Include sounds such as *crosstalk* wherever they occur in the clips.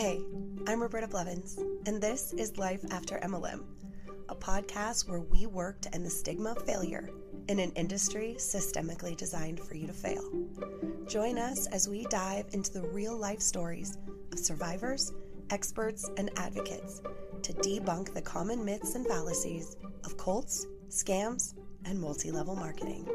Hey, I'm Roberta Blevins, and this is Life After MLM, a podcast where we work to end the stigma of failure in an industry systemically designed for you to fail. Join us as we dive into the real life stories of survivors, experts, and advocates to debunk the common myths and fallacies of cults, scams, and multi level marketing.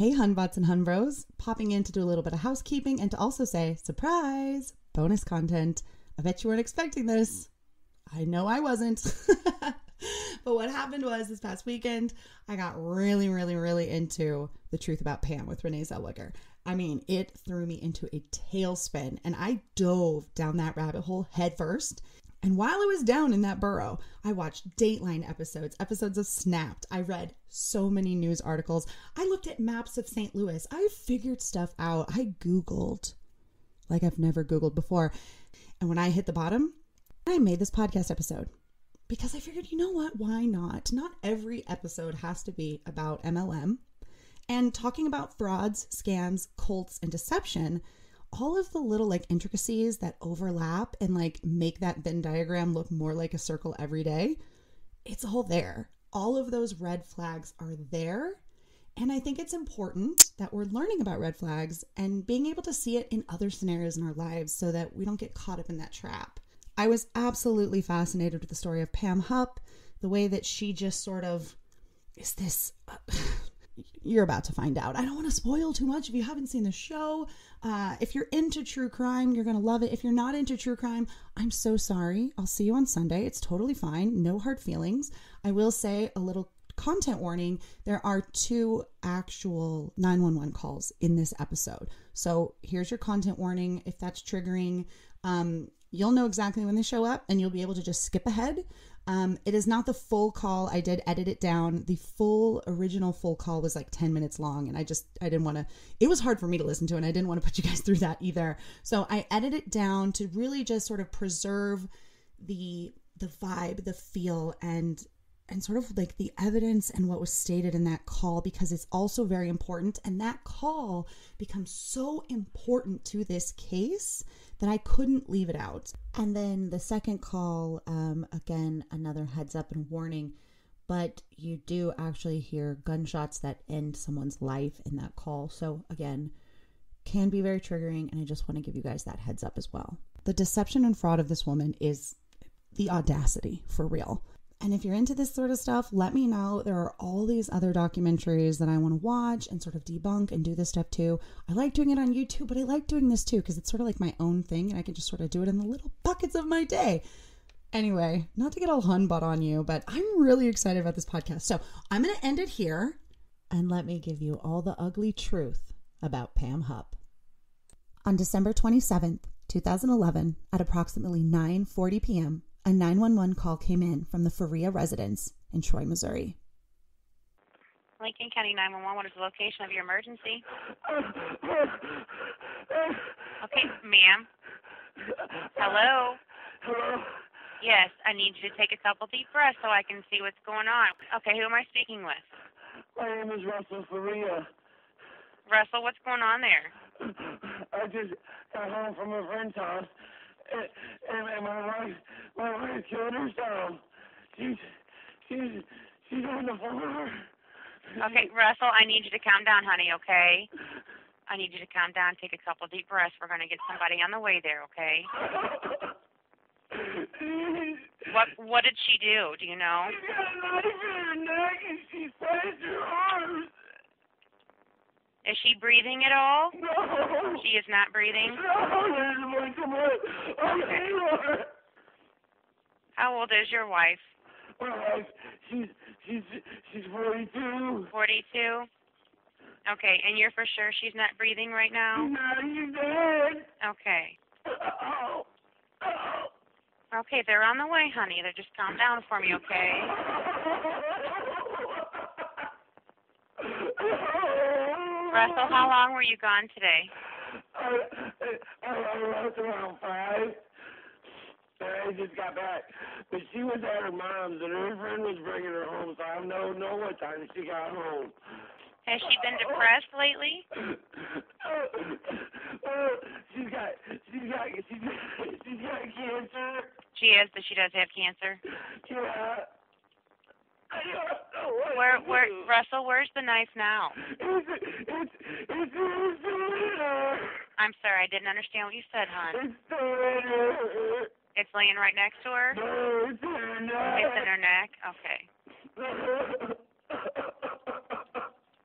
Hey, Hunbots and Hunbros, popping in to do a little bit of housekeeping and to also say, surprise, bonus content. I bet you weren't expecting this. I know I wasn't. *laughs* but what happened was this past weekend, I got really, really, really into the truth about Pam with Renee Zellweger. I mean, it threw me into a tailspin and I dove down that rabbit hole headfirst. And while I was down in that burrow, I watched Dateline episodes, episodes of Snapped. I read so many news articles. I looked at maps of St. Louis. I figured stuff out. I Googled like I've never Googled before. And when I hit the bottom, I made this podcast episode because I figured, you know what? Why not? Not every episode has to be about MLM. And talking about frauds, scams, cults, and deception all of the little like intricacies that overlap and like make that Venn diagram look more like a circle every day, it's all there. All of those red flags are there. And I think it's important that we're learning about red flags and being able to see it in other scenarios in our lives so that we don't get caught up in that trap. I was absolutely fascinated with the story of Pam Hupp, the way that she just sort of is this. Uh, you're about to find out. I don't want to spoil too much if you haven't seen the show. Uh, if you're into true crime, you're going to love it. If you're not into true crime, I'm so sorry. I'll see you on Sunday. It's totally fine. No hard feelings. I will say a little content warning there are two actual 911 calls in this episode. So here's your content warning. If that's triggering, um, you'll know exactly when they show up and you'll be able to just skip ahead. Um, it is not the full call. I did edit it down. The full original full call was like 10 minutes long and I just I didn't want to it was hard for me to listen to and I didn't want to put you guys *laughs* through that either. So I edited it down to really just sort of preserve the the vibe, the feel and and sort of like the evidence and what was stated in that call because it's also very important and that call becomes so important to this case that I couldn't leave it out. And then the second call, um, again, another heads up and warning, but you do actually hear gunshots that end someone's life in that call. So, again, can be very triggering. And I just want to give you guys that heads up as well. The deception and fraud of this woman is the audacity for real. And if you're into this sort of stuff, let me know. There are all these other documentaries that I want to watch and sort of debunk and do this stuff too. I like doing it on YouTube, but I like doing this too because it's sort of like my own thing and I can just sort of do it in the little buckets of my day. Anyway, not to get all hunbot on you, but I'm really excited about this podcast. So I'm going to end it here and let me give you all the ugly truth about Pam Hupp. On December 27th, 2011, at approximately 9:40 p.m., a 911 call came in from the Faria residence in Troy, Missouri. Lincoln County 911, what is the location of your emergency? Okay, ma'am. Hello? Hello? Yes, I need you to take a couple deep breaths so I can see what's going on. Okay, who am I speaking with? My name is Russell Faria. Russell, what's going on there? I just got home from a friend's house, and, and, my wife, my wife killed herself. She's, she's, she's on the floor. Okay, Russell, I need you to calm down, honey, okay? I need you to calm down, take a couple deep breaths. We're going to get somebody on the way there, okay? *laughs* What what did she do? Do you know? She got a knife in her neck and she her arms. Is she breathing at all? No. She is not breathing. No, on. Oh, okay. How old is your wife? My wife, she's she's she's 42. 42. Okay, and you're for sure she's not breathing right now? No, she's dead. Okay. Oh, oh. Okay, they're on the way, honey. They're just calm down for me, okay? *laughs* Russell, how long were you gone today? I, I, I left around five. I just got back. But she was at her mom's, and her friend was bringing her home, so I don't know what time she got home. Has she been depressed lately? Oh, she's got, she's got, she's got, she's got cancer. She is, but she does have cancer. Yeah. I don't know what Where, where. Russell? Where's the knife now? It's, it's, it's, it's. I'm sorry, I didn't understand what you said, hon. It's. It's laying right next to her. No, it's in her neck. It's in her neck. Okay. *laughs*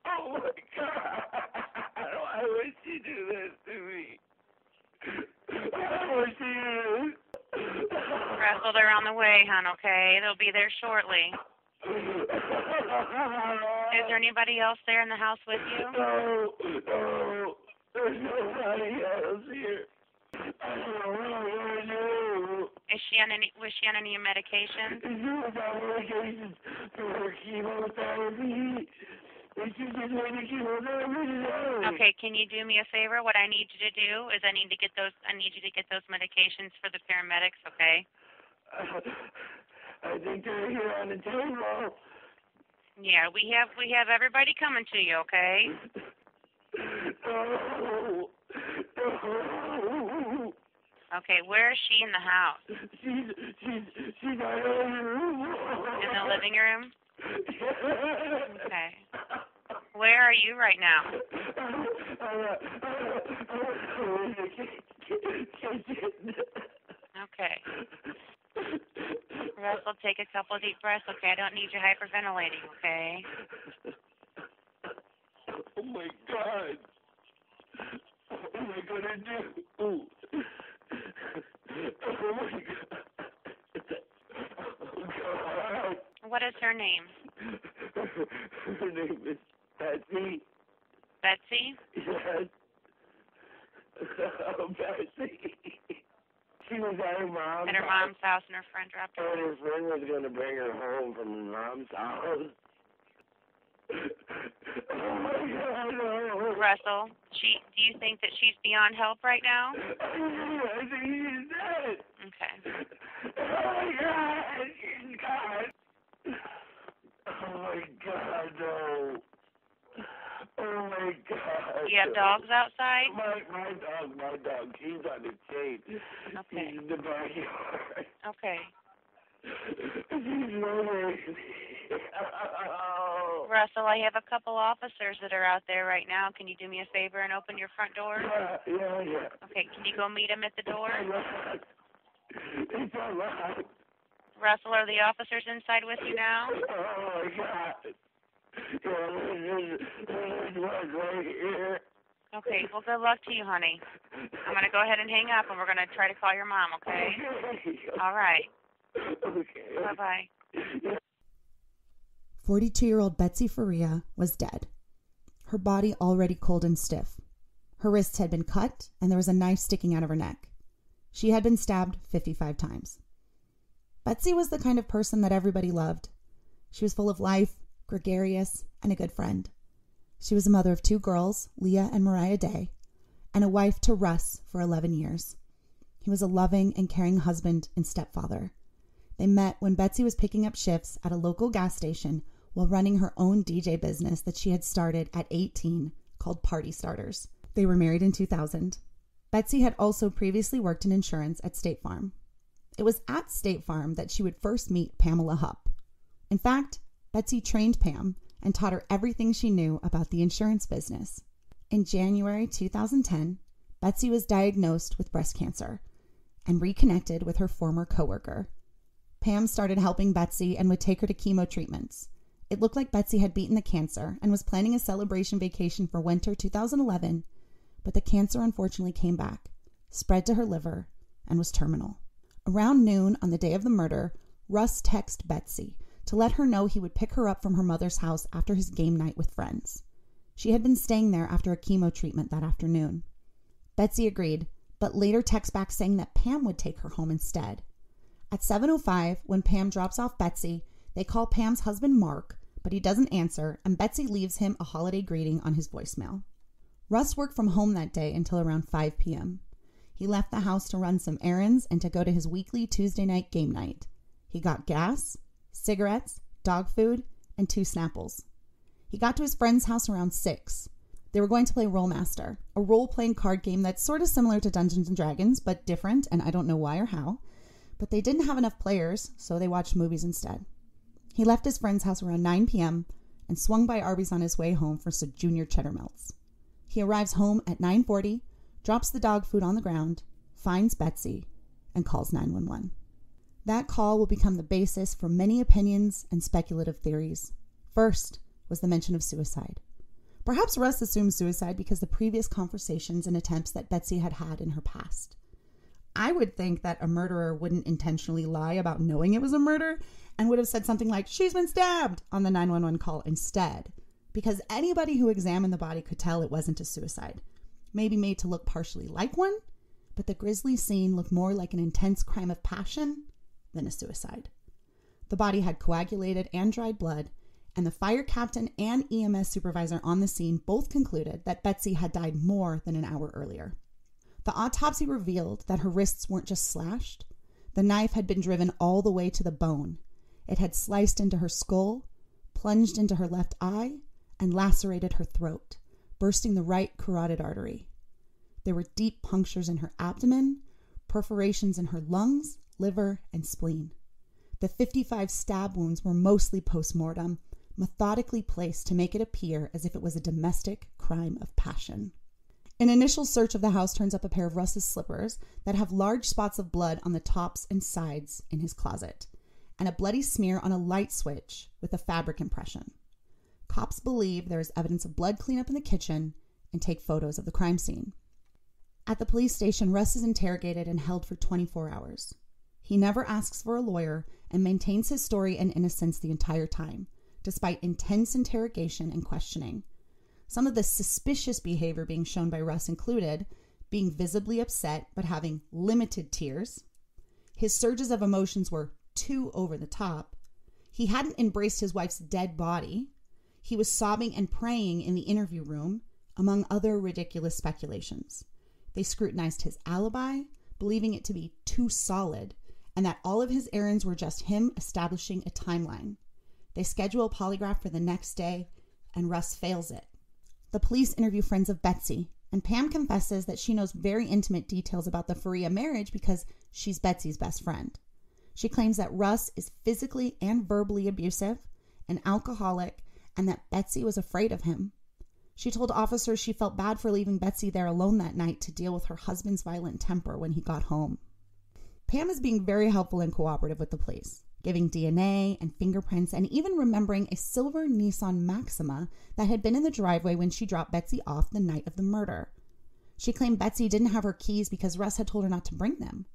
oh my god. Why would she do this to me? Why would she do this? Russell, they're on the way, hon. Okay, they'll be there shortly. Is there anybody else there in the house with you? No, no. There's nobody else here. I don't know what I'm gonna do. Is she on any? Was she on any medication? On medications her chemotherapy. And she's been doing the chemotherapy today. Okay, can you do me a favor? What I need you to do is I need to get those. I need you to get those medications for the paramedics. Okay. *laughs* I think they're here on the table. Yeah, we have we have everybody coming to you. Okay. No. *laughs* No. Okay, where is she in the house? She's she's she's on the room. In the living room. *laughs* Okay. Where are you right now? *laughs* Okay. Russell, take a couple deep breaths. Okay, I don't need you hyperventilating. Okay. Oh my god. Oh, what am I gonna do? Oh my god. Oh god. What is her name? Her name is Betsy. Betsy. Yes. Oh, *laughs* Betsy. She was at her mom's At her house, mom's house, and her friend dropped her. And her friend was gonna bring her home from her mom's house. *laughs* Oh my god, no. Russell, she. Do you think that she's beyond help right now? *laughs* I think dead. Okay. Oh my god, she's gone. Oh my god, no. My god. You have dogs outside? My my dog, my dog, he's on the chain. Okay. He's in the backyard. Okay. Oh. Russell, I have a couple officers that are out there right now. Can you do me a favor and open your front door? Yeah, yeah, yeah. Okay. Can you go meet them at the door? It's. Russell, are the officers inside with you now? Oh my god. Yeah, this is, this is one right here. Okay. Well, good luck to you, honey. I'm gonna go ahead and hang up, and we're gonna try to call your mom. Okay. All right. Okay. Bye bye. 42 year old Betsy Faria was dead, her body already cold and stiff. Her wrists had been cut, and there was a knife sticking out of her neck. She had been stabbed 55 times. Betsy was the kind of person that everybody loved. She was full of life, gregarious, and a good friend. She was a mother of two girls, Leah and Mariah Day, and a wife to Russ for 11 years. He was a loving and caring husband and stepfather. They met when Betsy was picking up shifts at a local gas station while running her own DJ business that she had started at 18 called Party Starters. They were married in 2000. Betsy had also previously worked in insurance at State Farm. It was at State Farm that she would first meet Pamela Hupp. In fact, Betsy trained Pam and taught her everything she knew about the insurance business. In January 2010, Betsy was diagnosed with breast cancer and reconnected with her former coworker. Pam started helping Betsy and would take her to chemo treatments. It looked like Betsy had beaten the cancer and was planning a celebration vacation for winter 2011, but the cancer unfortunately came back, spread to her liver, and was terminal. Around noon on the day of the murder, Russ texted Betsy to let her know he would pick her up from her mother's house after his game night with friends. She had been staying there after a chemo treatment that afternoon. Betsy agreed, but later texted back saying that Pam would take her home instead. At 7:05, when Pam drops off Betsy, they call Pam's husband Mark, but he doesn't answer, and Betsy leaves him a holiday greeting on his voicemail. Russ worked from home that day until around 5 p.m. He left the house to run some errands and to go to his weekly Tuesday night game night. He got gas, cigarettes, dog food, and two Snapples. He got to his friend's house around 6. They were going to play Rolemaster, a role playing card game that's sort of similar to Dungeons and Dragons, but different, and I don't know why or how. But they didn't have enough players, so they watched movies instead. He left his friend's house around 9 p.m. and swung by Arby's on his way home for some junior cheddar melts. He arrives home at 9:40, drops the dog food on the ground, finds Betsy, and calls 911. That call will become the basis for many opinions and speculative theories. First was the mention of suicide. Perhaps Russ assumed suicide because the previous conversations and attempts that Betsy had had in her past. I would think that a murderer wouldn't intentionally lie about knowing it was a murder and would have said something like, She's been stabbed on the 911 call instead, because anybody who examined the body could tell it wasn't a suicide. Maybe made to look partially like one, but the grisly scene looked more like an intense crime of passion than a suicide. The body had coagulated and dried blood, and the fire captain and EMS supervisor on the scene both concluded that Betsy had died more than an hour earlier. The autopsy revealed that her wrists weren't just slashed, the knife had been driven all the way to the bone. It had sliced into her skull, plunged into her left eye, and lacerated her throat, bursting the right carotid artery. There were deep punctures in her abdomen, perforations in her lungs, liver, and spleen. The 55 stab wounds were mostly post mortem, methodically placed to make it appear as if it was a domestic crime of passion. An initial search of the house turns up a pair of Russ's slippers that have large spots of blood on the tops and sides in his closet, and a bloody smear on a light switch with a fabric impression. Cops believe there is evidence of blood cleanup in the kitchen and take photos of the crime scene. At the police station, Russ is interrogated and held for 24 hours. He never asks for a lawyer and maintains his story and innocence the entire time, despite intense interrogation and questioning. Some of the suspicious behavior being shown by Russ included being visibly upset but having limited tears. His surges of emotions were too over the top. He hadn't embraced his wife's dead body. He was sobbing and praying in the interview room, among other ridiculous speculations. They scrutinized his alibi, believing it to be too solid, and that all of his errands were just him establishing a timeline. They schedule a polygraph for the next day, and Russ fails it. The police interview friends of Betsy, and Pam confesses that she knows very intimate details about the Faria marriage because she's Betsy's best friend. She claims that Russ is physically and verbally abusive, an alcoholic, and that Betsy was afraid of him. She told officers she felt bad for leaving Betsy there alone that night to deal with her husband's violent temper when he got home. Pam is being very helpful and cooperative with the police giving DNA and fingerprints, and even remembering a silver Nissan Maxima that had been in the driveway when she dropped Betsy off the night of the murder. She claimed Betsy didn't have her keys because Russ had told her not to bring them.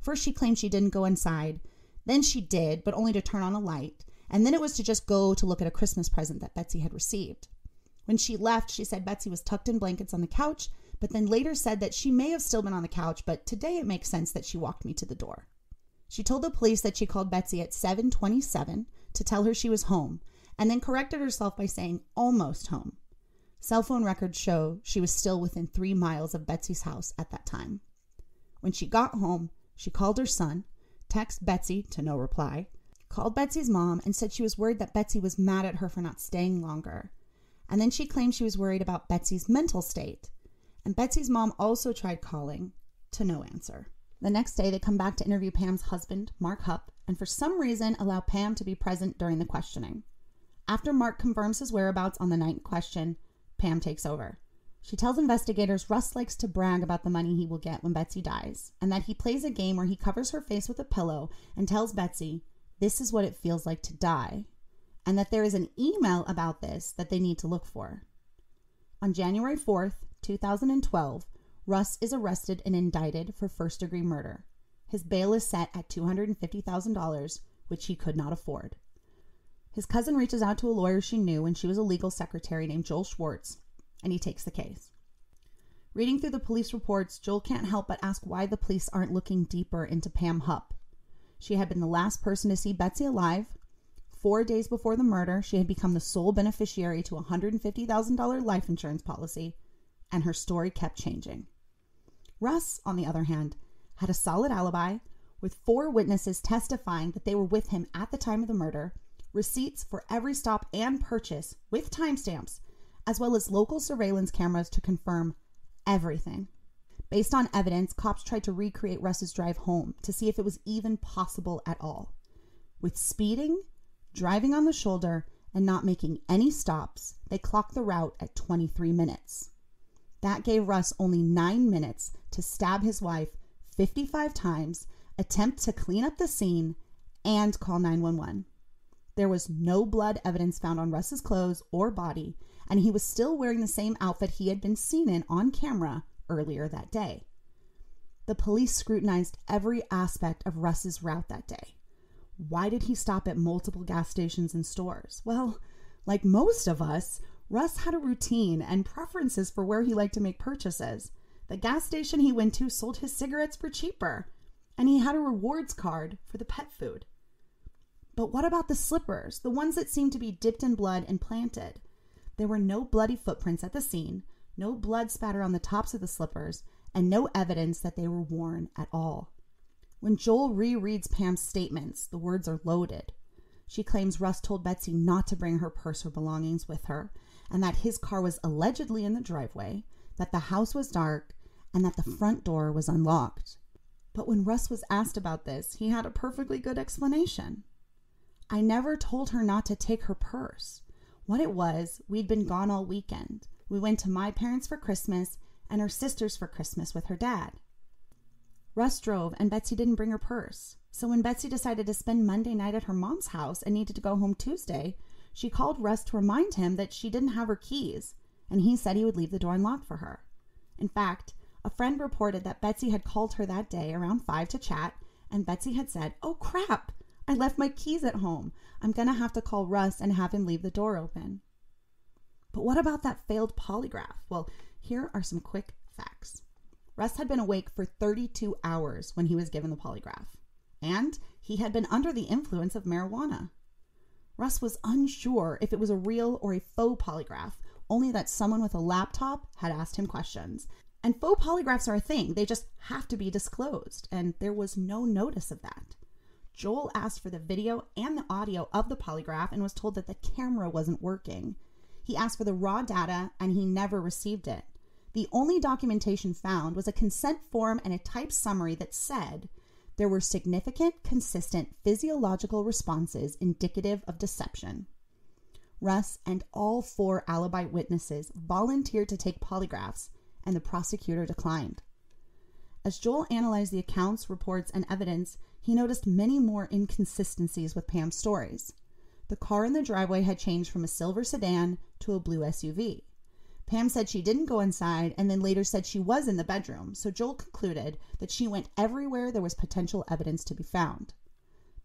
First, she claimed she didn't go inside. Then she did, but only to turn on a light. And then it was to just go to look at a Christmas present that Betsy had received. When she left, she said Betsy was tucked in blankets on the couch, but then later said that she may have still been on the couch, but today it makes sense that she walked me to the door. She told the police that she called Betsy at 7:27 to tell her she was home and then corrected herself by saying almost home. Cell phone records show she was still within 3 miles of Betsy's house at that time. When she got home, she called her son, texted Betsy to no reply, called Betsy's mom and said she was worried that Betsy was mad at her for not staying longer. And then she claimed she was worried about Betsy's mental state. And Betsy's mom also tried calling to no answer. The next day, they come back to interview Pam's husband, Mark Hupp, and for some reason allow Pam to be present during the questioning. After Mark confirms his whereabouts on the night in question, Pam takes over. She tells investigators Russ likes to brag about the money he will get when Betsy dies, and that he plays a game where he covers her face with a pillow and tells Betsy, This is what it feels like to die, and that there is an email about this that they need to look for. On January 4th, 2012, Russ is arrested and indicted for first degree murder. His bail is set at $250,000, which he could not afford. His cousin reaches out to a lawyer she knew when she was a legal secretary named Joel Schwartz, and he takes the case. Reading through the police reports, Joel can't help but ask why the police aren't looking deeper into Pam Hupp. She had been the last person to see Betsy alive. Four days before the murder, she had become the sole beneficiary to a $150,000 life insurance policy, and her story kept changing. Russ, on the other hand, had a solid alibi with four witnesses testifying that they were with him at the time of the murder, receipts for every stop and purchase with timestamps, as well as local surveillance cameras to confirm everything. Based on evidence, cops tried to recreate Russ's drive home to see if it was even possible at all. With speeding, driving on the shoulder, and not making any stops, they clocked the route at 23 minutes. That gave Russ only nine minutes to stab his wife 55 times, attempt to clean up the scene, and call 911. There was no blood evidence found on Russ's clothes or body, and he was still wearing the same outfit he had been seen in on camera earlier that day. The police scrutinized every aspect of Russ's route that day. Why did he stop at multiple gas stations and stores? Well, like most of us, Russ had a routine and preferences for where he liked to make purchases. The gas station he went to sold his cigarettes for cheaper, and he had a rewards card for the pet food. But what about the slippers, the ones that seemed to be dipped in blood and planted? There were no bloody footprints at the scene, no blood spatter on the tops of the slippers, and no evidence that they were worn at all. When Joel rereads Pam's statements, the words are loaded. She claims Russ told Betsy not to bring her purse or belongings with her, and that his car was allegedly in the driveway, that the house was dark, and that the front door was unlocked. But when Russ was asked about this, he had a perfectly good explanation. I never told her not to take her purse. What it was, we'd been gone all weekend. We went to my parents for Christmas and her sister's for Christmas with her dad. Russ drove and Betsy didn't bring her purse. So when Betsy decided to spend Monday night at her mom's house and needed to go home Tuesday, she called Russ to remind him that she didn't have her keys, and he said he would leave the door unlocked for her. In fact, a friend reported that Betsy had called her that day around 5 to chat, and Betsy had said, Oh crap, I left my keys at home. I'm going to have to call Russ and have him leave the door open. But what about that failed polygraph? Well, here are some quick facts. Russ had been awake for 32 hours when he was given the polygraph, and he had been under the influence of marijuana. Russ was unsure if it was a real or a faux polygraph, only that someone with a laptop had asked him questions. And faux polygraphs are a thing, they just have to be disclosed, and there was no notice of that. Joel asked for the video and the audio of the polygraph and was told that the camera wasn't working. He asked for the raw data and he never received it. The only documentation found was a consent form and a typed summary that said there were significant, consistent physiological responses indicative of deception. Russ and all four alibi witnesses volunteered to take polygraphs, and the prosecutor declined. As Joel analyzed the accounts, reports, and evidence, he noticed many more inconsistencies with Pam's stories. The car in the driveway had changed from a silver sedan to a blue SUV. Pam said she didn't go inside and then later said she was in the bedroom, so Joel concluded that she went everywhere there was potential evidence to be found.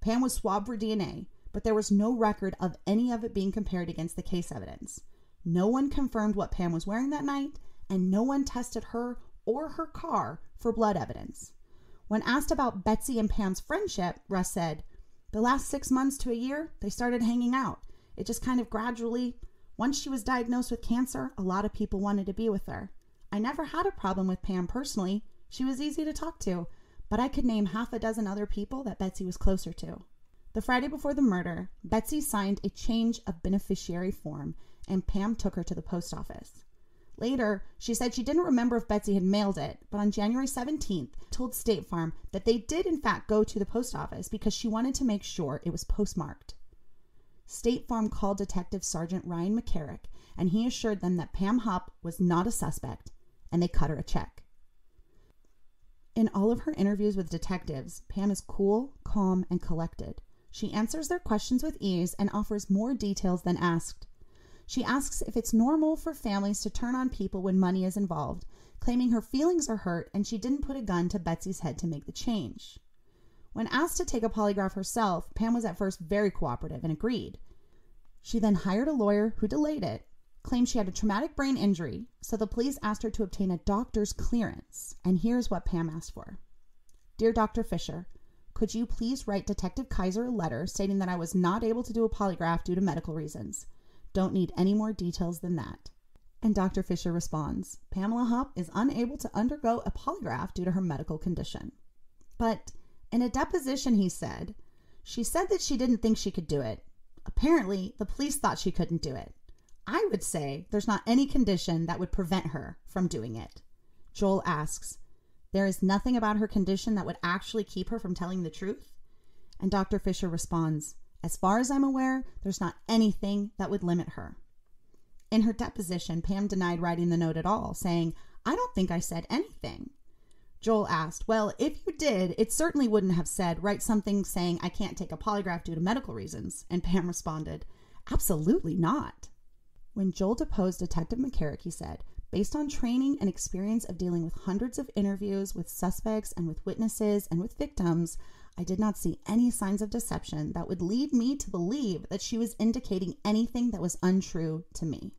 Pam was swabbed for DNA, but there was no record of any of it being compared against the case evidence. No one confirmed what Pam was wearing that night, and no one tested her or her car for blood evidence. When asked about Betsy and Pam's friendship, Russ said, The last six months to a year, they started hanging out. It just kind of gradually once she was diagnosed with cancer, a lot of people wanted to be with her. I never had a problem with Pam personally. She was easy to talk to, but I could name half a dozen other people that Betsy was closer to. The Friday before the murder, Betsy signed a change of beneficiary form and Pam took her to the post office. Later, she said she didn't remember if Betsy had mailed it, but on January 17th, told State Farm that they did in fact go to the post office because she wanted to make sure it was postmarked. State Farm called Detective Sergeant Ryan McCarrick, and he assured them that Pam Hupp was not a suspect, and they cut her a check. In all of her interviews with detectives, Pam is cool, calm, and collected. She answers their questions with ease and offers more details than asked. She asks if it's normal for families to turn on people when money is involved, claiming her feelings are hurt and she didn't put a gun to Betsy's head to make the change. When asked to take a polygraph herself, Pam was at first very cooperative and agreed. She then hired a lawyer who delayed it, claimed she had a traumatic brain injury, so the police asked her to obtain a doctor's clearance. And here's what Pam asked for Dear Dr. Fisher, could you please write Detective Kaiser a letter stating that I was not able to do a polygraph due to medical reasons? Don't need any more details than that. And Dr. Fisher responds Pamela Hupp is unable to undergo a polygraph due to her medical condition. But in a deposition, he said, she said that she didn't think she could do it. Apparently, the police thought she couldn't do it. I would say there's not any condition that would prevent her from doing it. Joel asks, There is nothing about her condition that would actually keep her from telling the truth? And Dr. Fisher responds, As far as I'm aware, there's not anything that would limit her. In her deposition, Pam denied writing the note at all, saying, I don't think I said anything. Joel asked, Well, if you did, it certainly wouldn't have said, write something saying, I can't take a polygraph due to medical reasons. And Pam responded, Absolutely not. When Joel deposed Detective McCarrick, he said, Based on training and experience of dealing with hundreds of interviews with suspects and with witnesses and with victims, I did not see any signs of deception that would lead me to believe that she was indicating anything that was untrue to me.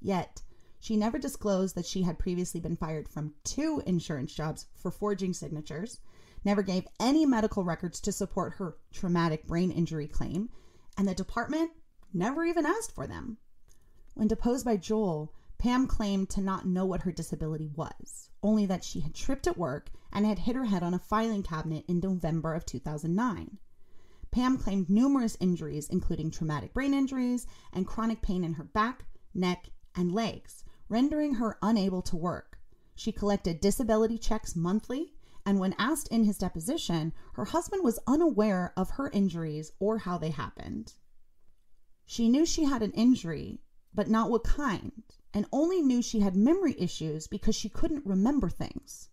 Yet, she never disclosed that she had previously been fired from two insurance jobs for forging signatures, never gave any medical records to support her traumatic brain injury claim, and the department never even asked for them. When deposed by Joel, Pam claimed to not know what her disability was, only that she had tripped at work and had hit her head on a filing cabinet in November of 2009. Pam claimed numerous injuries, including traumatic brain injuries and chronic pain in her back, neck, and legs, rendering her unable to work. She collected disability checks monthly, and when asked in his deposition, her husband was unaware of her injuries or how they happened. She knew she had an injury, but not what kind, and only knew she had memory issues because she couldn't remember things.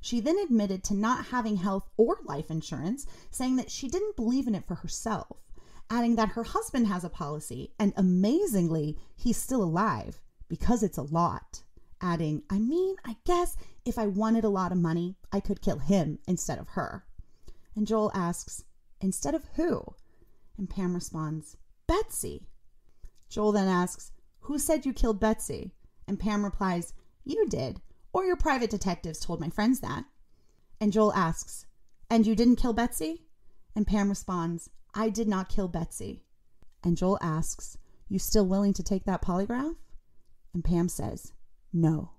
She then admitted to not having health or life insurance, saying that she didn't believe in it for herself, adding that her husband has a policy, and amazingly, he's still alive because it's a lot. Adding, I mean, I guess if I wanted a lot of money, I could kill him instead of her. And Joel asks, Instead of who? And Pam responds, Betsy. Joel then asks, Who said you killed Betsy? And Pam replies, You did, or your private detectives told my friends that. And Joel asks, And you didn't kill Betsy? And Pam responds, I did not kill Betsy. And Joel asks, You still willing to take that polygraph? And Pam says, No.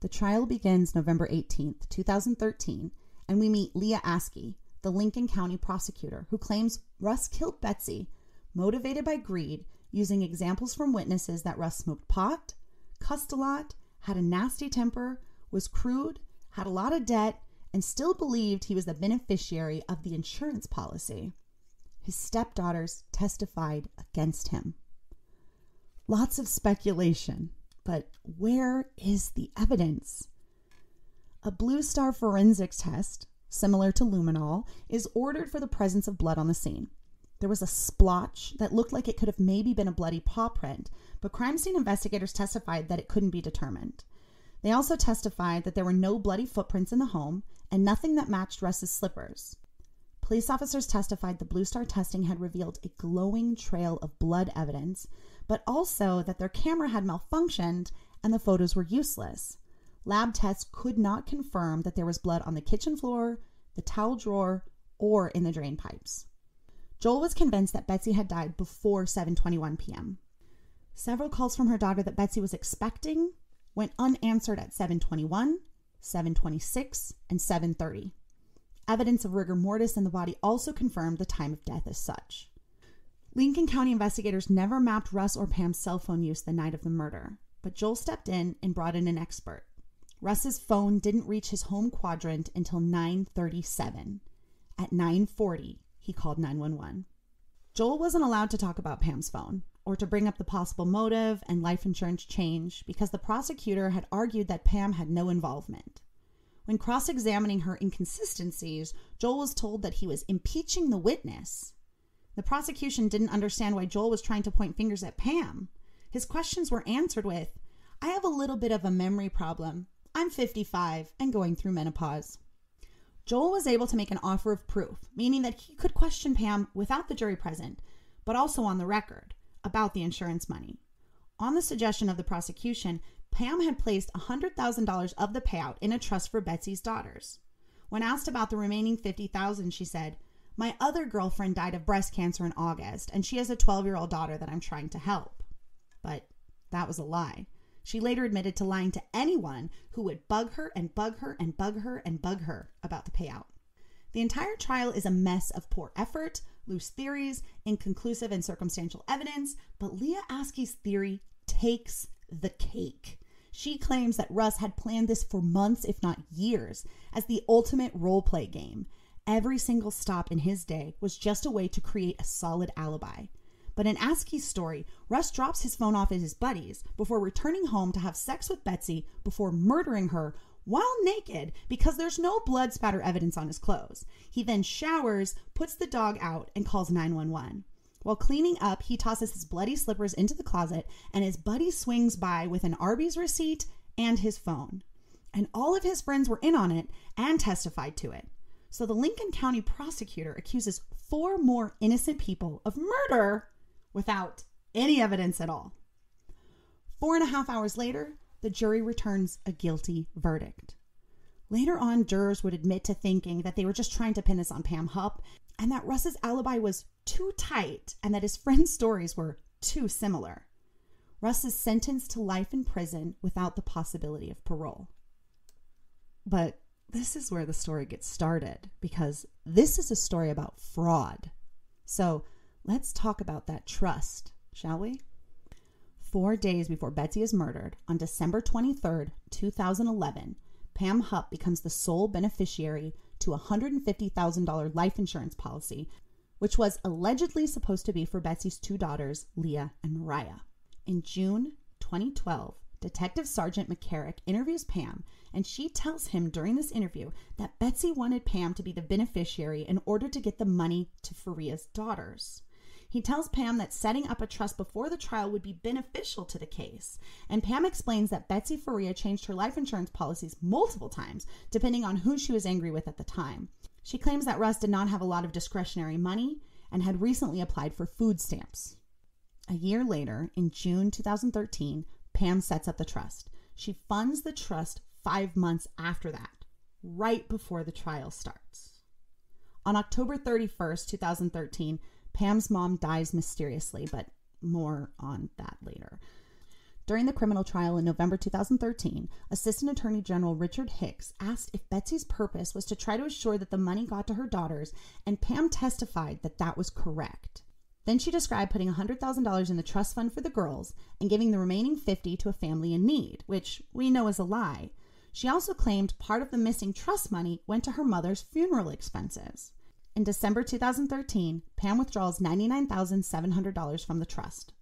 The trial begins November 18th, 2013, and we meet Leah Askey, the Lincoln County prosecutor, who claims Russ killed Betsy, motivated by greed, using examples from witnesses that Russ smoked pot, cussed a lot, had a nasty temper, was crude, had a lot of debt, and still believed he was the beneficiary of the insurance policy. His stepdaughters testified against him. Lots of speculation, but where is the evidence? A Blue Star forensics test, similar to luminol, is ordered for the presence of blood on the scene. There was a splotch that looked like it could have maybe been a bloody paw print, but crime scene investigators testified that it couldn't be determined. They also testified that there were no bloody footprints in the home and nothing that matched Russ's slippers. Police officers testified the Blue Star testing had revealed a glowing trail of blood evidence, but also that their camera had malfunctioned and the photos were useless. Lab tests could not confirm that there was blood on the kitchen floor, the towel drawer, or in the drain pipes. Joel was convinced that Betsy had died before 7:21 p.m. Several calls from her daughter that Betsy was expecting went unanswered at 7:21, 7:26, and 7:30. Evidence of rigor mortis in the body also confirmed the time of death as such. Lincoln County investigators never mapped Russ or Pam's cell phone use the night of the murder, but Joel stepped in and brought in an expert. Russ's phone didn't reach his home quadrant until 9:37. At 9:40, he called 911. Joel wasn't allowed to talk about Pam's phone or to bring up the possible motive and life insurance change because the prosecutor had argued that Pam had no involvement. When cross examining her inconsistencies, Joel was told that he was impeaching the witness. The prosecution didn't understand why Joel was trying to point fingers at Pam. His questions were answered with, I have a little bit of a memory problem. I'm 55 and going through menopause. Joel was able to make an offer of proof, meaning that he could question Pam without the jury present, but also on the record, about the insurance money. On the suggestion of the prosecution, Pam had placed $100,000 of the payout in a trust for Betsy's daughters. When asked about the remaining 50,000, she said, "My other girlfriend died of breast cancer in August, and she has a 12-year-old daughter that I'm trying to help." But that was a lie. She later admitted to lying to anyone who would bug her and bug her and bug her and bug her about the payout. The entire trial is a mess of poor effort, loose theories, inconclusive and circumstantial evidence, but Leah Askey's theory takes the cake. She claims that Russ had planned this for months, if not years, as the ultimate role play game. Every single stop in his day was just a way to create a solid alibi. But in Askey's story, Russ drops his phone off at his buddies before returning home to have sex with Betsy before murdering her while naked because there's no blood spatter evidence on his clothes. He then showers, puts the dog out, and calls 911. While cleaning up, he tosses his bloody slippers into the closet, and his buddy swings by with an Arby's receipt and his phone. And all of his friends were in on it and testified to it. So the Lincoln County prosecutor accuses four more innocent people of murder without any evidence at all. Four and a half hours later, the jury returns a guilty verdict. Later on, jurors would admit to thinking that they were just trying to pin this on Pam Hupp and that Russ's alibi was too tight and that his *laughs* friend's stories were too similar. Russ is sentenced to life in prison without the possibility of parole. But this is where the story gets started because this is a story about fraud. So let's talk about that trust, shall we? Four days before Betsy is murdered, on December 23rd, 2011, Pam Hupp becomes the sole beneficiary to a $150,000 life insurance policy, which was allegedly supposed to be for Betsy's two daughters, Leah and Mariah. In June 2012, Detective Sergeant McCarrick interviews Pam, and she tells him during this interview that Betsy wanted Pam to be the beneficiary in order to get the money to Faria's daughters. He tells Pam that setting up a trust before the trial would be beneficial to the case. And Pam explains that Betsy Faria changed her life insurance policies multiple times, depending on who she was angry with at the time. She claims that Russ did not have a lot of discretionary money and had recently applied for food stamps. A year later, in June 2013, Pam sets up the trust. She funds the trust five months after that, right before the trial starts. On October 31st, 2013, Pam's mom dies mysteriously, but more on that later. During the criminal trial in November 2013, Assistant Attorney General Richard Hicks asked if Betsy's purpose was to try to assure that the money got to her daughters, and Pam testified that that was correct. Then she described putting $100,000 in the trust fund for the girls and giving the remaining 50 to a family in need, which we know is a lie. She also claimed part of the missing trust money went to her mother's funeral expenses. In December 2013, Pam withdraws $99,700 from the trust.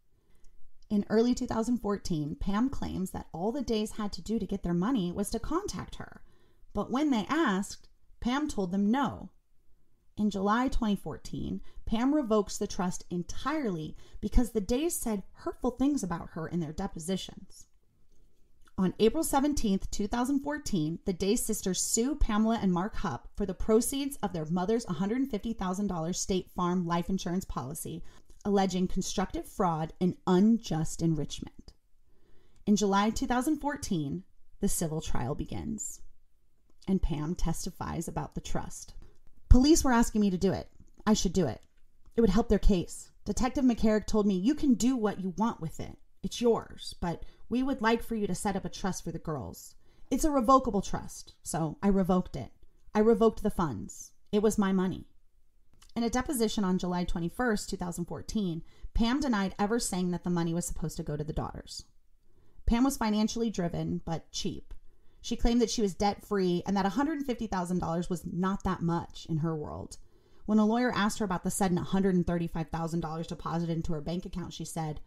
In early 2014, Pam claims that all the Days had to do to get their money was to contact her. But when they asked, Pam told them no. In July 2014, Pam revokes the trust entirely because the Days said hurtful things about her in their depositions. On April 17, 2014, the Day sisters sue Pamela and Mark Hupp for the proceeds of their mother's $150,000 State Farm life insurance policy, alleging constructive fraud and unjust enrichment. In July 2014, the civil trial begins, and Pam testifies about the trust. Police were asking me to do it. I should do it. It would help their case. Detective McCarrick told me, You can do what you want with it. It's yours, but we would like for you to set up a trust for the girls. It's a revocable trust, so I revoked it. I revoked the funds. It was my money. In a deposition on July 21st, 2014, Pam denied ever saying that the money was supposed to go to the daughters. Pam was financially driven, but cheap. She claimed that she was debt free and that $150,000 was not that much in her world. When a lawyer asked her about the sudden $135,000 deposited into her bank account, she said,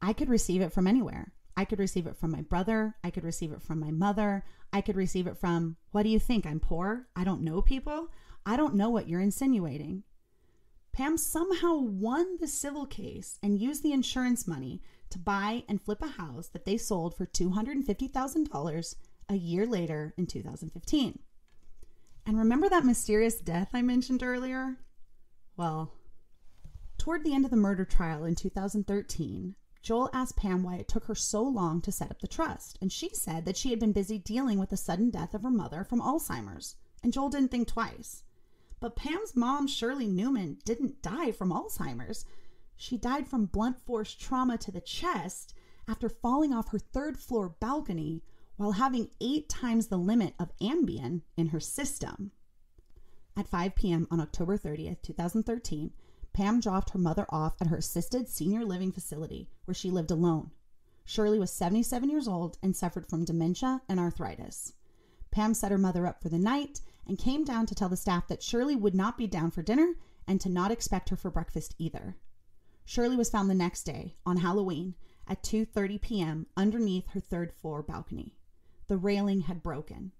I could receive it from anywhere. I could receive it from my brother. I could receive it from my mother. I could receive it from, what do you think? I'm poor? I don't know people? I don't know what you're insinuating. Pam somehow won the civil case and used the insurance money to buy and flip a house that they sold for $250,000 a year later in 2015. And remember that mysterious death I mentioned earlier? Well, toward the end of the murder trial in 2013, Joel asked Pam why it took her so long to set up the trust, and she said that she had been busy dealing with the sudden death of her mother from Alzheimer's, and Joel didn't think twice. But Pam's mom, Shirley Newman, didn't die from Alzheimer's. She died from blunt force trauma to the chest after falling off her third floor balcony while having eight times the limit of Ambien in her system. At 5 p.m. on October 30th, 2013, Pam dropped her mother off at her assisted senior living facility where she lived alone. Shirley was 77 years old and suffered from dementia and arthritis. Pam set her mother up for the night and came down to tell the staff that Shirley would not be down for dinner and to not expect her for breakfast either. Shirley was found the next day, on Halloween, at 2:30 p.m. underneath her third floor balcony. The railing had broken.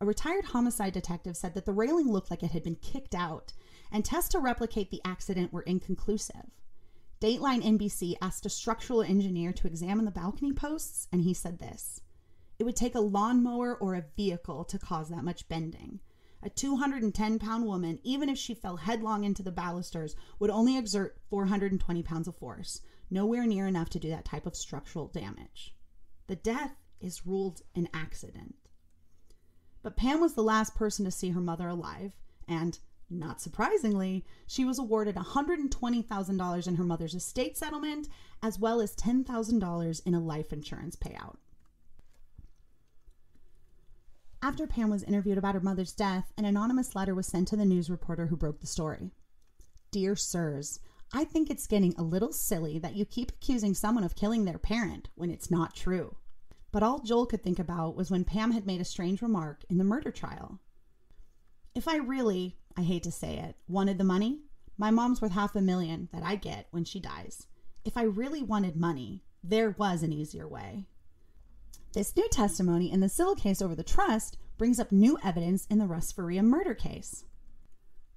A retired homicide detective said that the railing looked like it had been kicked out, and tests to replicate the accident were inconclusive. Dateline NBC asked a structural engineer to examine the balcony posts, and he said this It would take a lawnmower or a vehicle to cause that much bending. A 210 pound woman, even if she fell headlong into the balusters, would only exert 420 pounds of force, nowhere near enough to do that type of structural damage. The death is ruled an accident. But Pam was the last person to see her mother alive, and not surprisingly, she was awarded $120,000 in her mother's estate settlement, as well as $10,000 in a life insurance payout. After Pam was interviewed about her mother's death, an anonymous letter was sent to the news reporter who broke the story. Dear Sirs, I think it's getting a little silly that you keep accusing someone of killing their parent when it's not true. But all Joel could think about was when Pam had made a strange remark in the murder trial. If I really, I hate to say it, wanted the money, my mom's worth half a million that I get when she dies. If I really wanted money, there was an easier way. This new testimony in the civil case over the trust brings up new evidence in the Russ Faria murder case.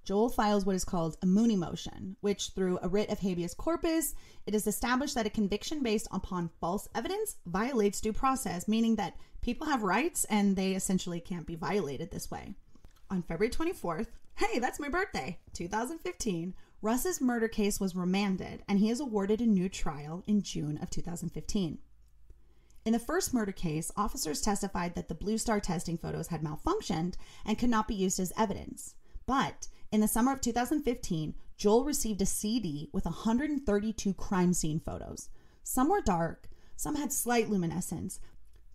Joel files what is called a Mooney motion, which, through a writ of habeas corpus, it is established that a conviction based upon false evidence violates due process, meaning that people have rights and they essentially can't be violated this way. On February 24th, hey, that's my birthday, 2015, Russ's murder case was remanded and he is awarded a new trial in June of 2015. In the first murder case, officers testified that the Bluestar testing photos had malfunctioned and could not be used as evidence. But in the summer of 2015, Joel received a CD with 132 crime scene photos. Some were dark, some had slight luminescence,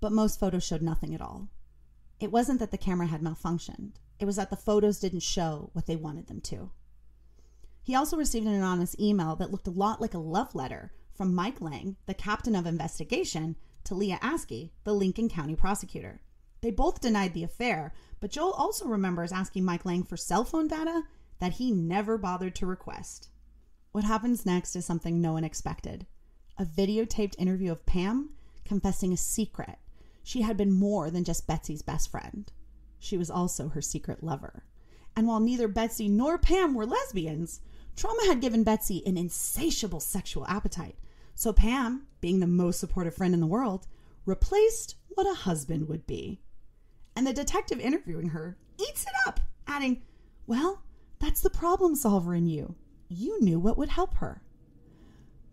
but most photos showed nothing at all. It wasn't that the camera had malfunctioned, it was that the photos didn't show what they wanted them to. He also received an anonymous email that looked a lot like a love letter from Mike Lang, the captain of investigation, to Leah Askey, the Lincoln County prosecutor. They both denied the affair, but Joel also remembers asking Mike Lang for cell phone data that he never bothered to request. What happens next is something no one expected a videotaped interview of Pam confessing a secret. She had been more than just Betsy's best friend, she was also her secret lover. And while neither Betsy nor Pam were lesbians, trauma had given Betsy an insatiable sexual appetite. So Pam, being the most supportive friend in the world, replaced what a husband would be and the detective interviewing her eats it up, adding, Well, that's the problem solver in you. You knew what would help her.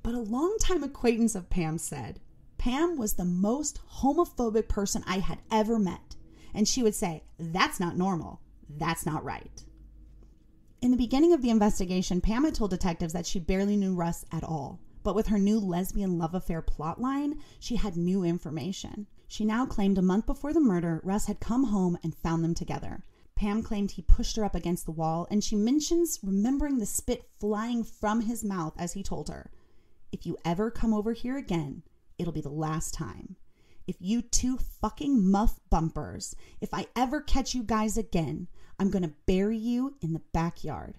But a longtime acquaintance of Pam said, Pam was the most homophobic person I had ever met. And she would say, That's not normal. That's not right. In the beginning of the investigation, Pam had told detectives that she barely knew Russ at all. But with her new lesbian love affair plotline, she had new information. She now claimed a month before the murder, Russ had come home and found them together. Pam claimed he pushed her up against the wall, and she mentions remembering the spit flying from his mouth as he told her, If you ever come over here again, it'll be the last time. If you two fucking muff bumpers, if I ever catch you guys again, I'm gonna bury you in the backyard.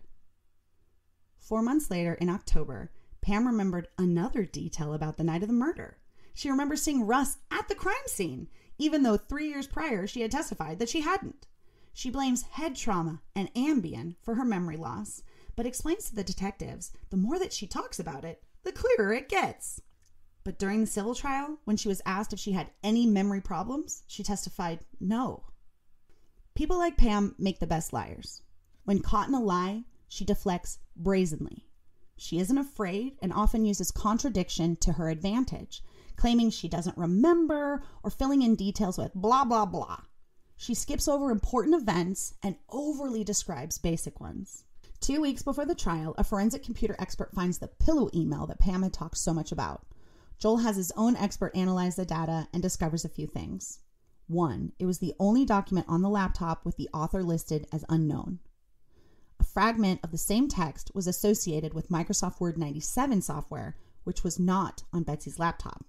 Four months later, in October, Pam remembered another detail about the night of the murder. She remembers seeing Russ at the crime scene, even though three years prior she had testified that she hadn't. She blames head trauma and Ambien for her memory loss, but explains to the detectives the more that she talks about it, the clearer it gets. But during the civil trial, when she was asked if she had any memory problems, she testified no. People like Pam make the best liars. When caught in a lie, she deflects brazenly. She isn't afraid and often uses contradiction to her advantage, claiming she doesn't remember or filling in details with blah, blah, blah. She skips over important events and overly describes basic ones. Two weeks before the trial, a forensic computer expert finds the pillow email that Pam had talked so much about. Joel has his own expert analyze the data and discovers a few things. One, it was the only document on the laptop with the author listed as unknown. A fragment of the same text was associated with Microsoft Word 97 software, which was not on Betsy's laptop.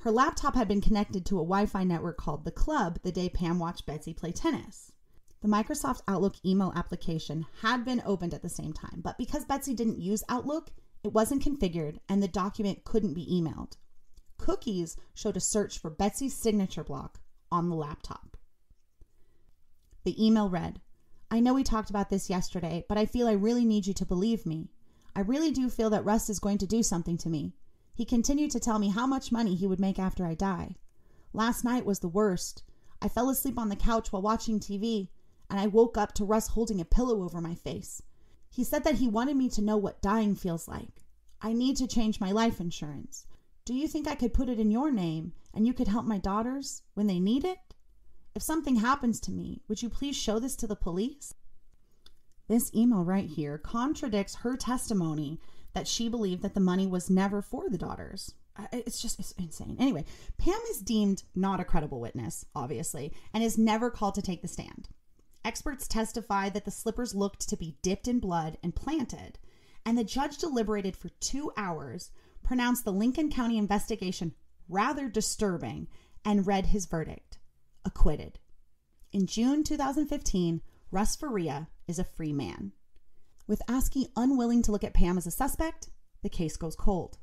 Her laptop had been connected to a Wi Fi network called The Club the day Pam watched Betsy play tennis. The Microsoft Outlook email application had been opened at the same time, but because Betsy didn't use Outlook, it wasn't configured and the document couldn't be emailed. Cookies showed a search for Betsy's signature block on the laptop. The email read I know we talked about this yesterday, but I feel I really need you to believe me. I really do feel that Russ is going to do something to me. He continued to tell me how much money he would make after I die. Last night was the worst. I fell asleep on the couch while watching TV and I woke up to Russ holding a pillow over my face. He said that he wanted me to know what dying feels like. I need to change my life insurance. Do you think I could put it in your name and you could help my daughters when they need it? If something happens to me, would you please show this to the police? This email right here contradicts her testimony that she believed that the money was never for the daughters. It's just it's insane. Anyway, Pam is deemed not a credible witness, obviously, and is never called to take the stand. Experts testify that the slippers looked to be dipped in blood and planted, and the judge deliberated for two hours, pronounced the Lincoln County investigation rather disturbing, and read his verdict acquitted. In June 2015, Russ Faria is a free man. With Askey unwilling to look at Pam as a suspect, the case goes cold.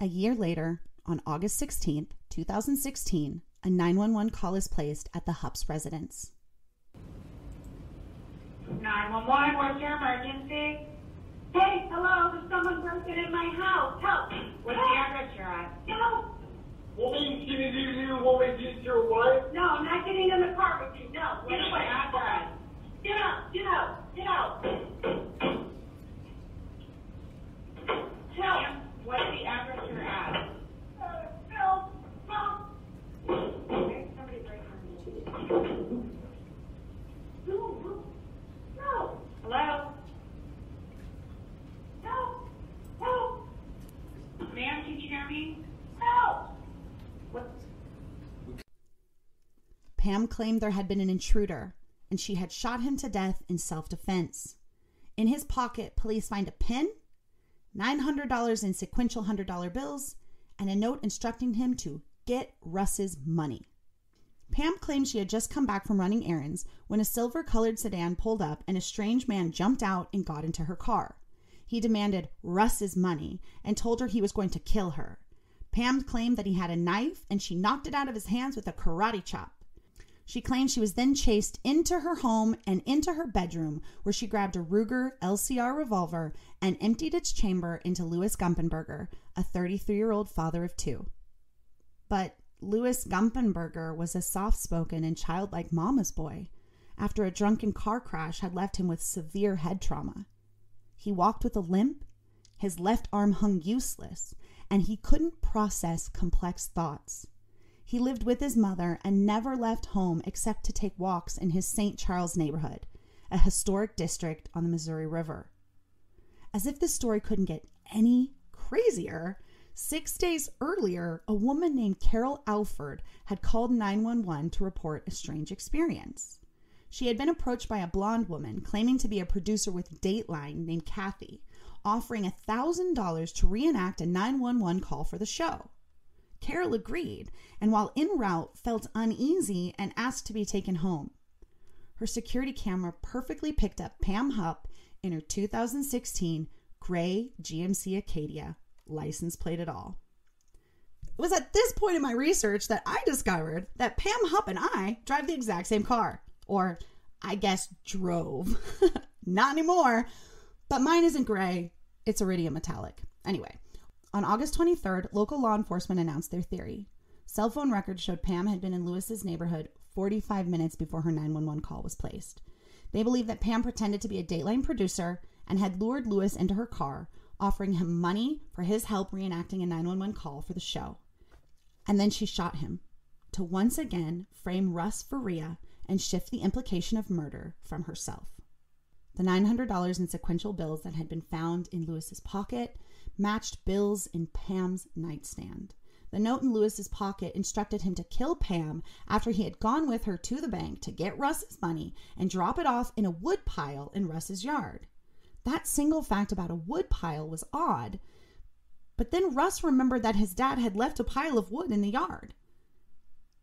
A year later, on August 16, 2016, a 911 call is placed at the Hupp's residence. 911, what's your emergency? Hey, hello, there's someone broken in my house. Help! What's the address you're at? Help! What means can you do you? What means you your wife? No, I'm not getting in the car with you. No, get away. address? Get out, get out, get out. Ma'am, What's the address you're at? Uh, Help! Help! There's somebody breaking in. No, no, no, Hello? help! Help! Ma'am, can you hear me? Help! What? Pam claimed there had been an intruder and she had shot him to death in self defense. In his pocket, police find a pen, $900 in sequential $100 bills, and a note instructing him to get Russ's money. Pam claimed she had just come back from running errands when a silver colored sedan pulled up and a strange man jumped out and got into her car. He demanded Russ's money and told her he was going to kill her. Pam claimed that he had a knife and she knocked it out of his hands with a karate chop. She claimed she was then chased into her home and into her bedroom, where she grabbed a Ruger LCR revolver and emptied its chamber into Louis Gumpenberger, a 33 year old father of two. But Louis Gumpenberger was a soft spoken and childlike mama's boy after a drunken car crash had left him with severe head trauma. He walked with a limp, his left arm hung useless, and he couldn't process complex thoughts. He lived with his mother and never left home except to take walks in his St. Charles neighborhood, a historic district on the Missouri River. As if the story couldn't get any crazier, six days earlier, a woman named Carol Alford had called 911 to report a strange experience. She had been approached by a blonde woman claiming to be a producer with Dateline named Kathy, offering $1,000 to reenact a 911 call for the show. Carol agreed, and while en route, felt uneasy and asked to be taken home. Her security camera perfectly picked up Pam Hupp in her 2016 gray GMC Acadia, license plate at all. It was at this point in my research that I discovered that Pam Hupp and I drive the exact same car. Or, I guess, drove. *laughs* Not anymore. But mine isn't gray, it's iridium metallic. Anyway, on August 23rd, local law enforcement announced their theory. Cell phone records showed Pam had been in Louis's neighborhood 45 minutes before her 911 call was placed. They believe that Pam pretended to be a Dateline producer and had lured Lewis into her car, offering him money for his help reenacting a 911 call for the show. And then she shot him to once again frame Russ Faria and shift the implication of murder from herself. The $900 in sequential bills that had been found in Louis's pocket matched bills in Pam's nightstand. The note in Louis's pocket instructed him to kill Pam after he had gone with her to the bank to get Russ's money and drop it off in a wood pile in Russ's yard. That single fact about a wood pile was odd, but then Russ remembered that his dad had left a pile of wood in the yard.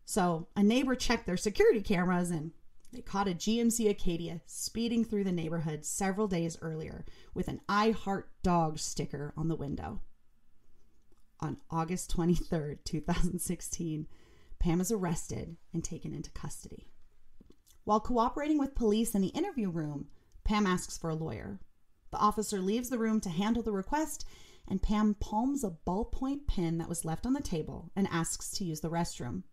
So a neighbor checked their security cameras and they caught a GMC Acadia speeding through the neighborhood several days earlier with an I Heart Dog sticker on the window. On August 23rd, 2016, Pam is arrested and taken into custody. While cooperating with police in the interview room, Pam asks for a lawyer. The officer leaves the room to handle the request, and Pam palms a ballpoint pen that was left on the table and asks to use the restroom.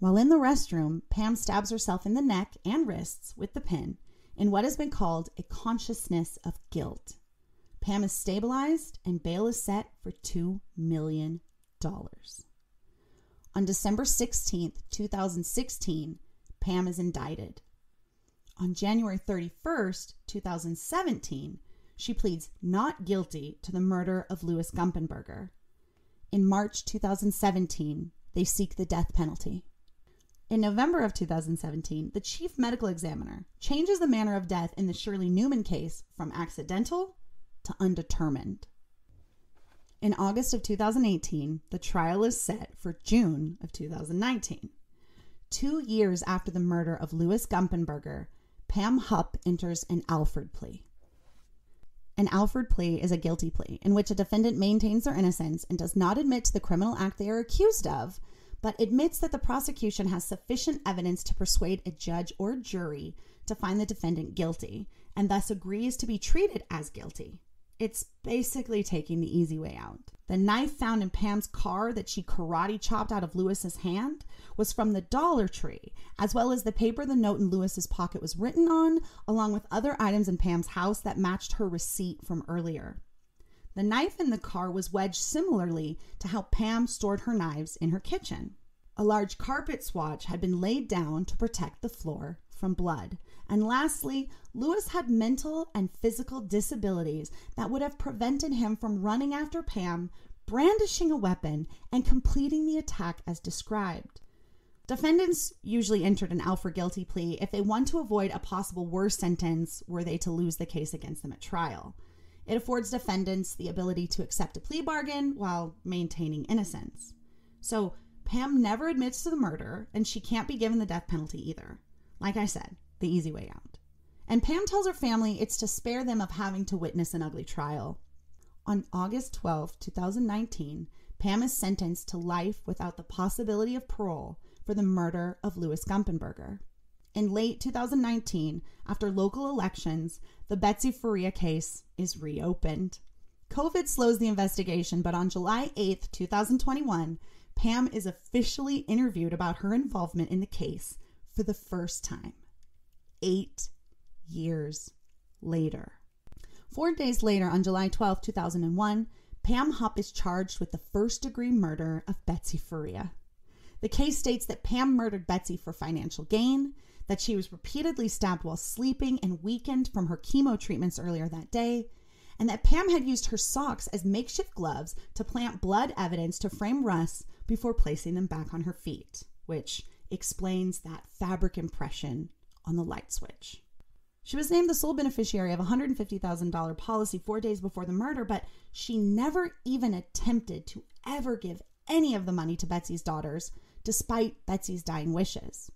While in the restroom, Pam stabs herself in the neck and wrists with the pin in what has been called a consciousness of guilt. Pam is stabilized and bail is set for $2 million. On December 16th, 2016, Pam is indicted. On January 31st, 2017, she pleads not guilty to the murder of Louis Gumpenberger. In March 2017, they seek the death penalty. In November of 2017, the chief medical examiner changes the manner of death in the Shirley Neumann case from accidental to undetermined. In August of 2018, the trial is set for June of 2019. Two years after the murder of Louis Gumpenberger, Pam Hupp enters an Alford plea. An Alford plea is a guilty plea in which a defendant maintains their innocence and does not admit to the criminal act they are accused of, but admits that the prosecution has sufficient evidence to persuade a judge or jury to find the defendant guilty and thus agrees to be treated as guilty. It's basically taking the easy way out. The knife found in Pam's car that she karate chopped out of Louis's hand was from the Dollar Tree, as well as the paper the note in Louis's pocket was written on, along with other items in Pam's house that matched her receipt from earlier. The knife in the car was wedged similarly to how Pam stored her knives in her kitchen. A large carpet swatch had been laid down to protect the floor from blood. And lastly, Louis had mental and physical disabilities that would have prevented him from running after Pam, brandishing a weapon, and completing the attack as described. Defendants usually entered an Alford guilty plea if they want to avoid a possible worse sentence were they to lose the case against them at trial. It affords defendants the ability to accept a plea bargain while maintaining innocence. So, Pam never admits to the murder, and she can't be given the death penalty either. Like I said, the easy way out. And Pam tells her family it's to spare them of having to witness an ugly trial. On August 12, 2019, Pam is sentenced to life without the possibility of parole for the murder of Louis Gumpenberger. In late 2019, after local elections, the Betsy Faria case is reopened. COVID slows the investigation, but on July 8, 2021, Pam is officially interviewed about her involvement in the case for the first time. Eight years later. Four days later, on July 12, 2001, Pam Hupp is charged with the first degree murder of Betsy Faria. The case states that Pam murdered Betsy for financial gain, that she was repeatedly stabbed while sleeping and weakened from her chemo treatments earlier that day, and that Pam had used her socks as makeshift gloves to plant blood evidence to frame Russ before placing them back on her feet, which explains that fabric impression on the light switch. She was named the sole beneficiary of a $150,000 policy four days before the murder, but she never even attempted to ever give any of the money to Betsy's daughters, despite Betsy's dying wishes.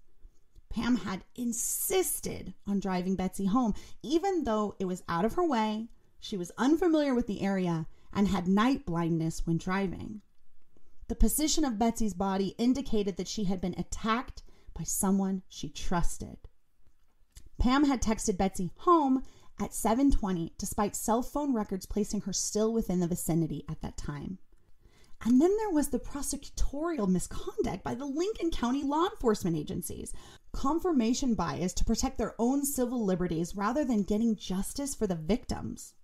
Pam had insisted on driving Betsy home, even though it was out of her way, she was unfamiliar with the area, and had night blindness when driving. The position of Betsy's body indicated that she had been attacked by someone she trusted. Pam had texted Betsy home at 7:20 despite cell phone records placing her still within the vicinity at that time. And then there was the prosecutorial misconduct by the Lincoln County law enforcement agencies. Confirmation bias to protect their own civil liberties rather than getting justice for the victims.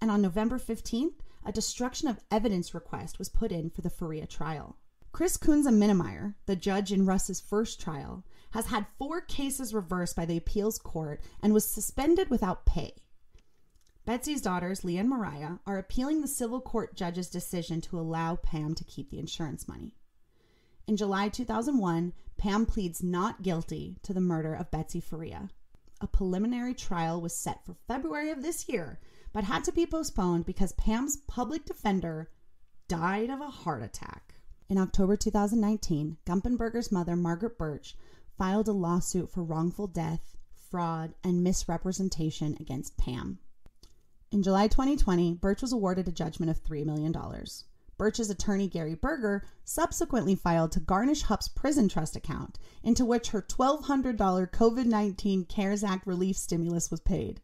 And on November 15th, a destruction of evidence request was put in for the Faria trial. Chris Kunza Mennemeyer, the judge in Russ's first trial, has had four cases reversed by the appeals court and was suspended without pay. Betsy's daughters, Leah and Mariah, are appealing the civil court judge's decision to allow Pam to keep the insurance money. In July 2001, Pam pleads not guilty to the murder of Betsy Faria. A preliminary trial was set for February of this year, but had to be postponed because Pam's public defender died of a heart attack. In October 2019, Gumpenberger's mother, Margaret Birch, filed a lawsuit for wrongful death, fraud, and misrepresentation against Pam. In July 2020, Birch was awarded a judgment of $3 million. Birch's attorney, Gary Berger, subsequently filed to garnish Hupp's prison trust account, into which her $1,200 COVID 19 CARES Act relief stimulus was paid.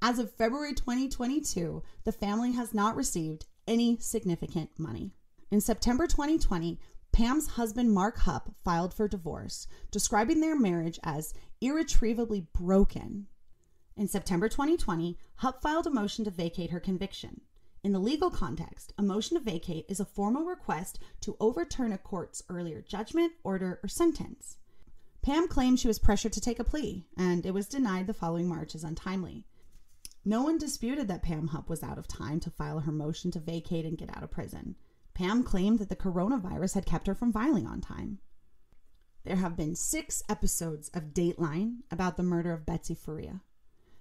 As of February 2022, the family has not received any significant money. In September 2020, Pam's husband, Mark Hupp, filed for divorce, describing their marriage as irretrievably broken. In September 2020, Hupp filed a motion to vacate her conviction. In the legal context, a motion to vacate is a formal request to overturn a court's earlier judgment, order, or sentence. Pam claimed she was pressured to take a plea, and it was denied the following March as untimely. No one disputed that Pam Hupp was out of time to file her motion to vacate and get out of prison. Pam claimed that the coronavirus had kept her from filing on time. There have been six episodes of Dateline about the murder of Betsy Faria.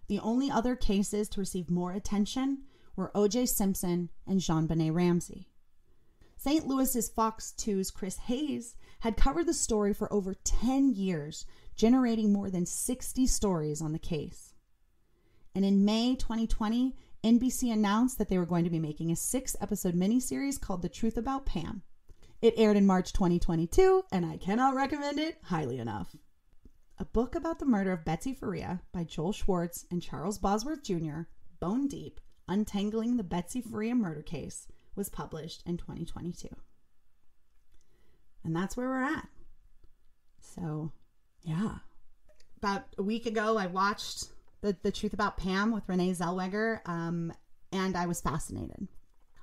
The only other cases to receive more attention were O.J. Simpson and JonBenét Ramsey. St. Louis's Fox 2's Chris Hayes had covered the story for over 10 years, generating more than 60 stories on the case. And in May 2020, NBC announced that they were going to be making a six episode miniseries called The Truth About Pam. It aired in March 2022, and I cannot recommend it highly enough. A book about the murder of Betsy Faria by Joel Schwartz and Charles Bosworth Jr., Bone Deep, Untangling the Betsy Faria Murder Case, was published in 2022. And that's where we're at. So, yeah. About a week ago, I watched the, the Truth About Pam with Renee Zellweger, um, and I was fascinated.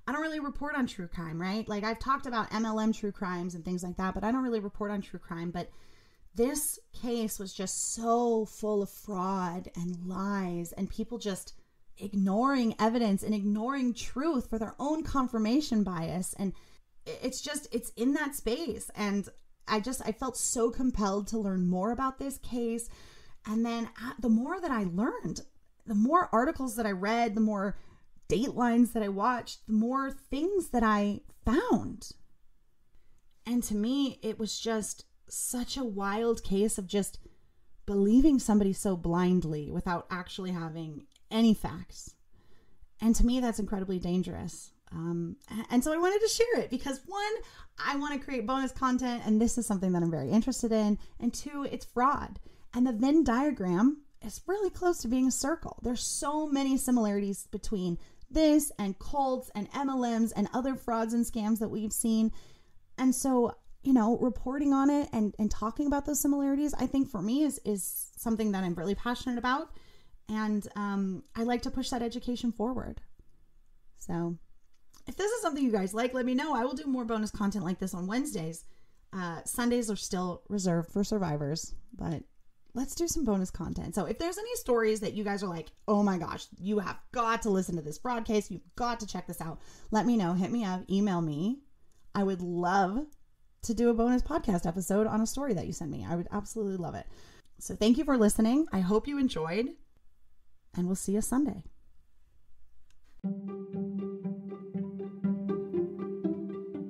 I don't really report on true crime, right? Like I've talked about MLM true crimes and things like that, but I don't really report on true crime. But this case was just so full of fraud and lies and people just ignoring evidence and ignoring truth for their own confirmation bias. And it's just it's in that space. And i just i felt so compelled to learn more about this case. And then uh, the more that i learned the more articles that i read the more datelines that i watched the more things that i found. And to me it was just such a wild case of just believing somebody so blindly without actually having any facts. And to me, that's incredibly dangerous. Um, and so I wanted to share it because one, I want to create bonus content, and this is something that I'm very interested in. And two, it's fraud. And the Venn diagram is really close to being a circle. There's so many similarities between this and cults and MLMs and other frauds and scams that we've seen. And so, you know, reporting on it and, and talking about those similarities, I think for me is is something that I'm really passionate about and um, I like to push that education forward. So, if this is something you guys like, let me know. I will do more bonus content like this on Wednesdays. Uh, Sundays are still reserved for survivors, but let's do some bonus content. So, if there's any stories that you guys are like, oh my gosh, you have got to listen to this broadcast, you've got to check this out, let me know. Hit me up, email me. I would love to do a bonus podcast episode on a story that you send me. I would absolutely love it. So, thank you for listening. I hope you enjoyed and we'll see you Sunday.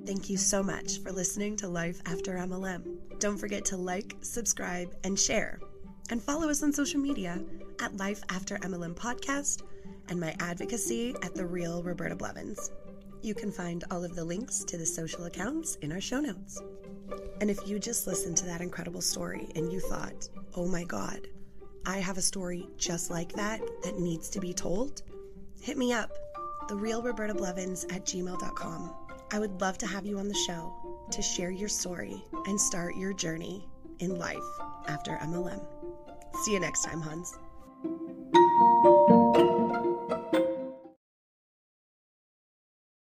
Thank you so much for listening to Life After MLM. Don't forget to like, subscribe, and share. And follow us on social media at Life After MLM Podcast and my advocacy at The Real Roberta Blevins. You can find all of the links to the social accounts in our show notes. And if you just listened to that incredible story and you thought, oh my God, I have a story just like that that needs to be told, hit me up, therealrobertablevins at gmail.com. I would love to have you on the show to share your story and start your journey in life after MLM. See you next time, Hans.